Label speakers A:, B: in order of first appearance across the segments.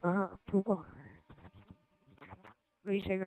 A: 啊不过没谁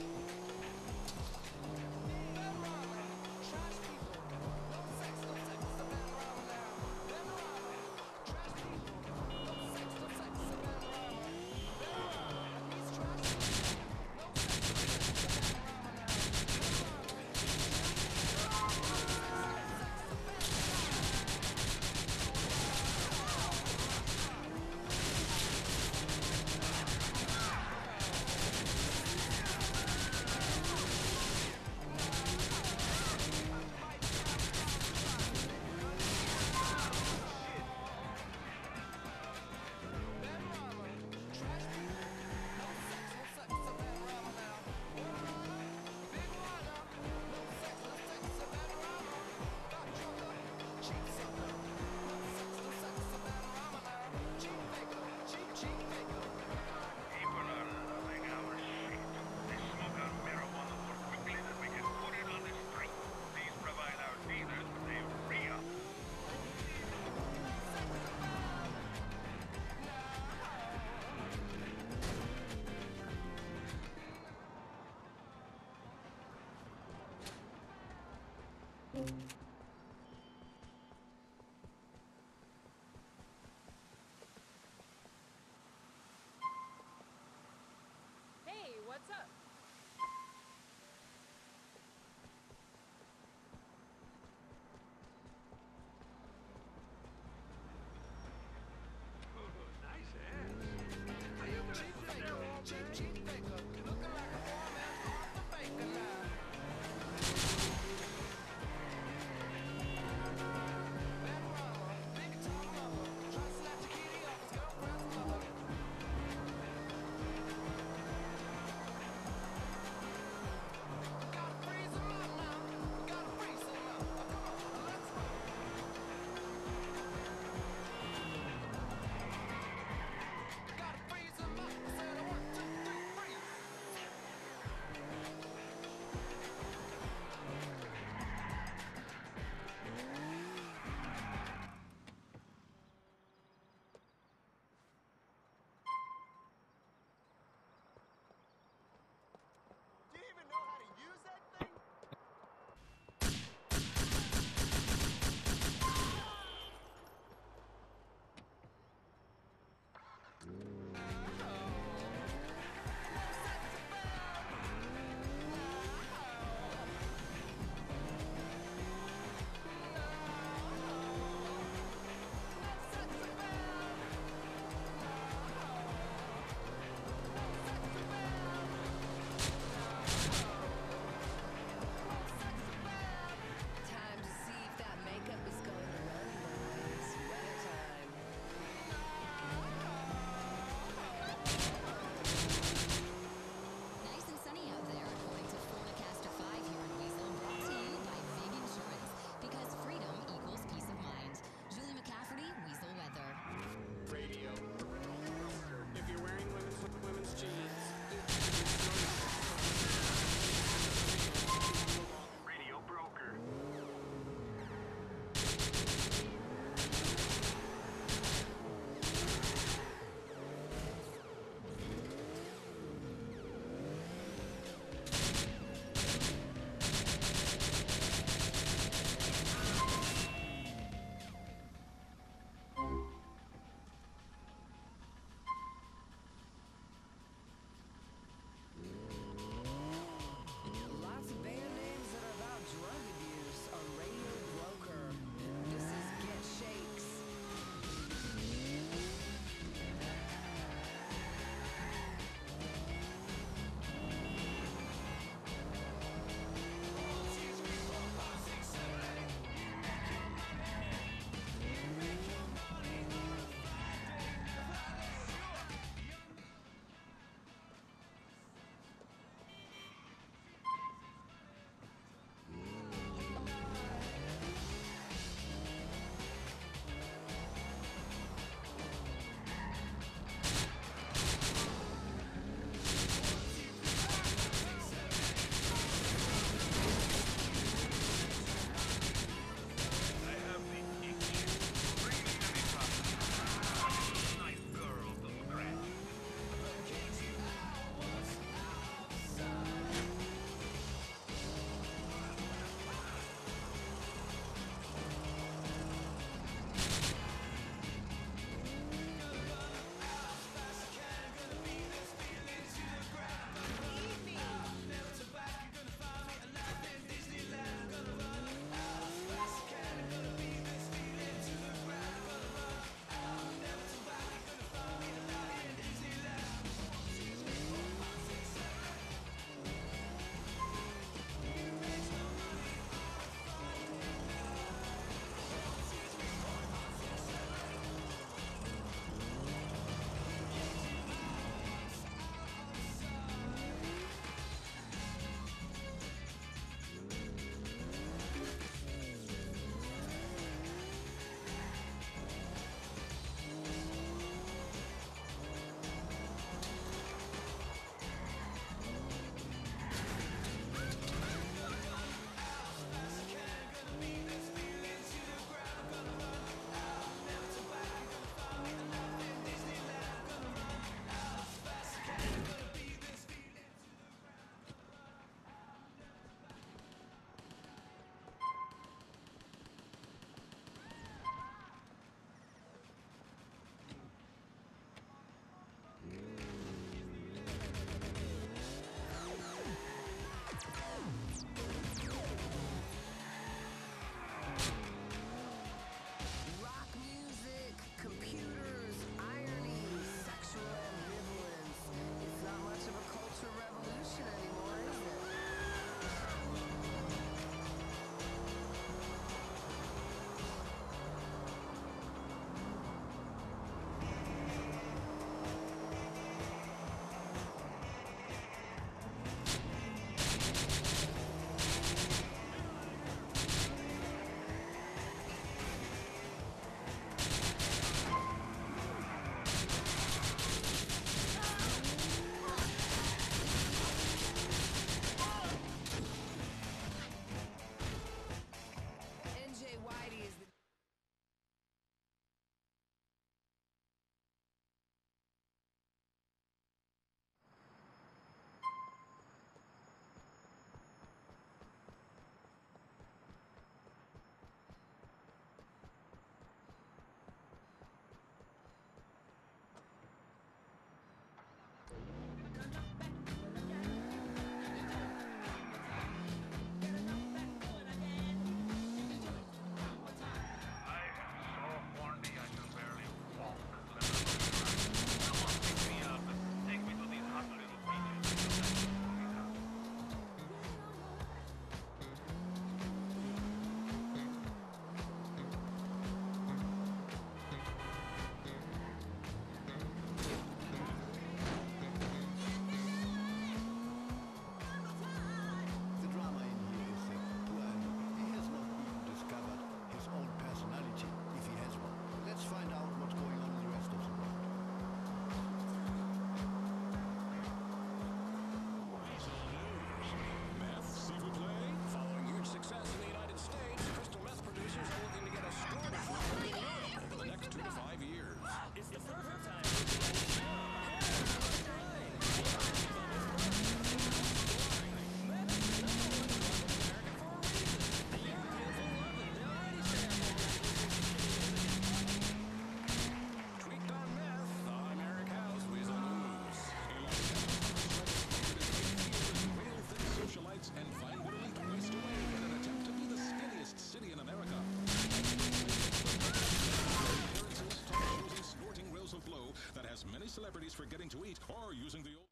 A: place for
B: getting to eat or using the old...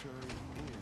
A: future is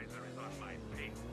A: him is on my payroll.